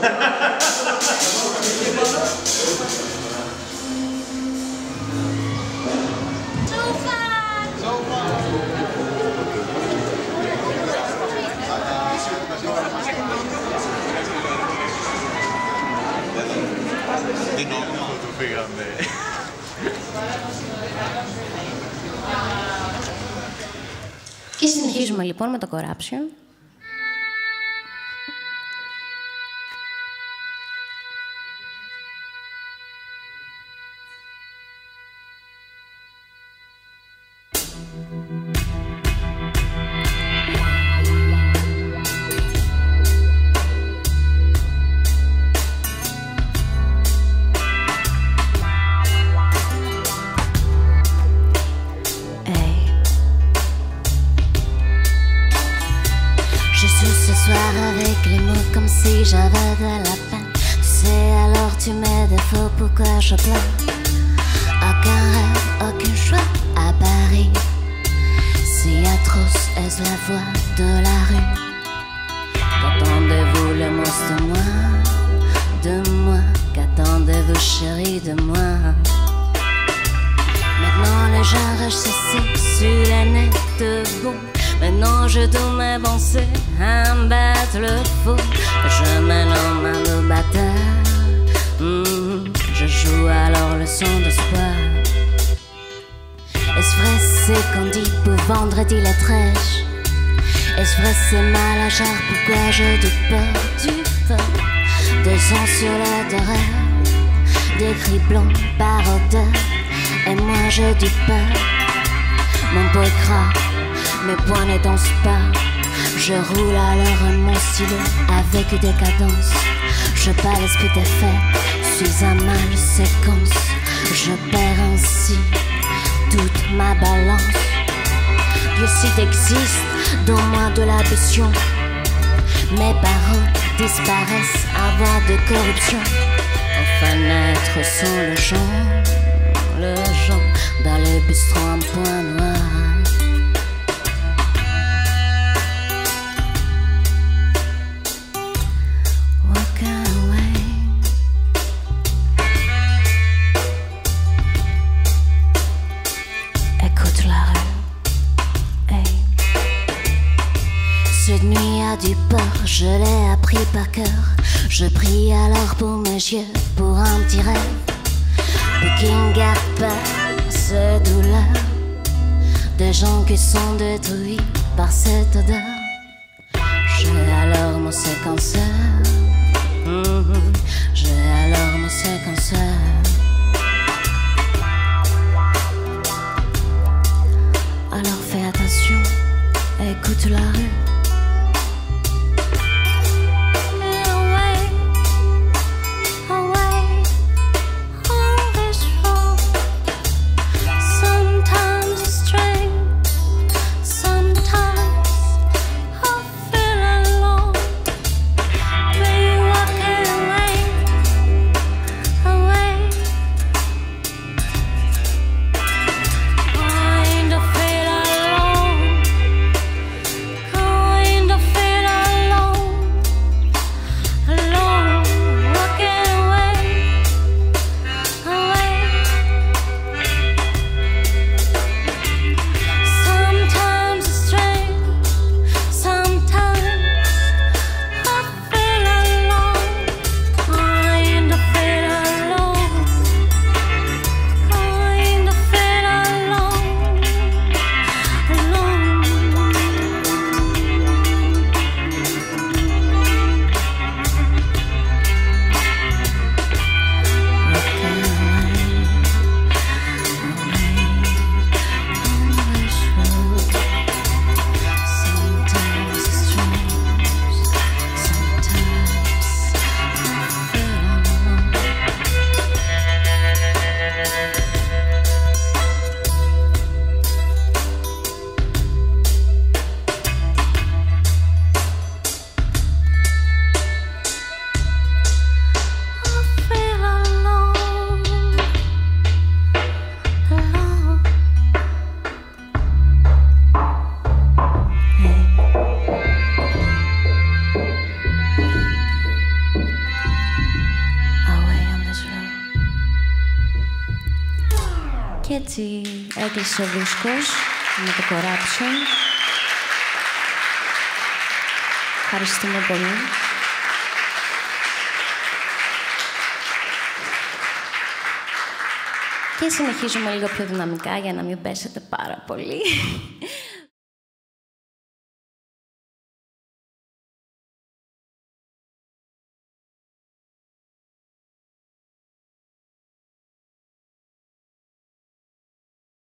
Τι νόμιμο που του πήγαμε. Και συνεχίζουμε λοιπόν με το κοράψιο. Je joue ce soir avec les mots comme si j'avais de la peine. Tu sais, alors tu m'aides, défauts, pourquoi je pleure? Aucun rêve, aucune joie à Paris atroce est la voix de la rue? Qu'attendez-vous le monstre de moi? De moi Qu'attendez-vous chérie de moi? Maintenant les gens rechassaient sur la nette gauche Maintenant je dois m'avancer à battre le faux Je mène en main de bataille mmh. Je joue alors le son de soi Est-ce vrai c'est qu'on dit pour vendredi la trêche. Est-ce vrai c'est mal à genre pourquoi je du peur du feu? Des gens sur la terrain Des cris blancs par odeur. Et moi je du peur Mon peau est mes poings ne dansent pas. Je roule alors mon stylo avec décadence Je bats l'esprit des fait suis un mal séquence. Je perds ainsi si t'existes, donne-moi de l'ambition. Mes parents disparaissent, avoir de corruption. Enfin, naître sans le genre, le genre, dans les bistrons en point noir. du port, je l'ai appris par cœur. Je prie alors pour mes yeux, pour un petit rêve. Booking Palace, douleur. Des gens qui sont détruits par cette odeur. J'ai alors mon séquenceur. Mhm. J'ai alors mon séquenceur. Alors fais attention, écoute la rue. και έτσι έκλεισε ο δίσκος με το Corruption. Ευχαριστούμε πολύ. Και συνεχίζουμε λίγο πιο δυναμικά για να μην πέσετε πάρα πολύ.